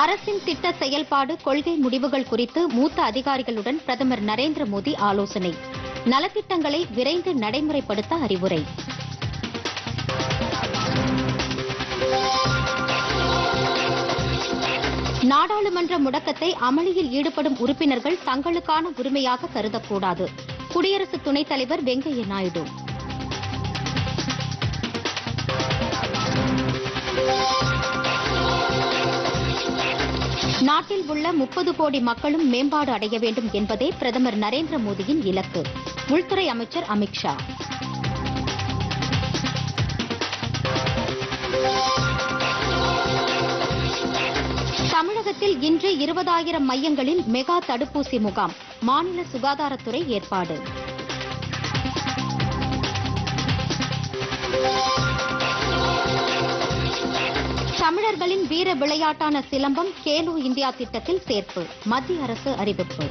அரசின் திட்ட செயல்பாடு கொள்கை முடிவுகள் குறித்து மூத்த அதிகாரிகளுடன் பிரதமர் நரேந்திர மோடி ஆலோசனை. நலத்திட்டங்களை விரைந்து நடைமுறைப்படுத்த அறிவுரை. நாடாளுமன்ற முடக்கத்தை அமளியில் ஈடுபடும் உறுப்பினர்கள் தங்களுக்கான உரிமையாக கருதக்கூடாது. குடியரசு துணைத் தலைவர் வெங்கையா நாயுடு. நாட்டில் உள்ள முப்பது கோடி மக்களும் மேம்பாடு அடைய வேண்டும் என்பதே பிரதமர் நரேந்திர மோடியின் இலக்கு. உள்துறை அமைச்சர் அமித்ஷா தமிழகத்தில் இன்று இருபதாயிரம் மையங்களில் மெகா தடுப்பூசி முகாம். மாநில சுகாதாரத்துறை ஏற்பாடு. தமிழர்களின் வீர விளையாட்டான சிலம்பம் கேலோ இந்தியா திட்டத்தில் சேர்ப்பு. மத்திய அரசு அறிவிப்பு.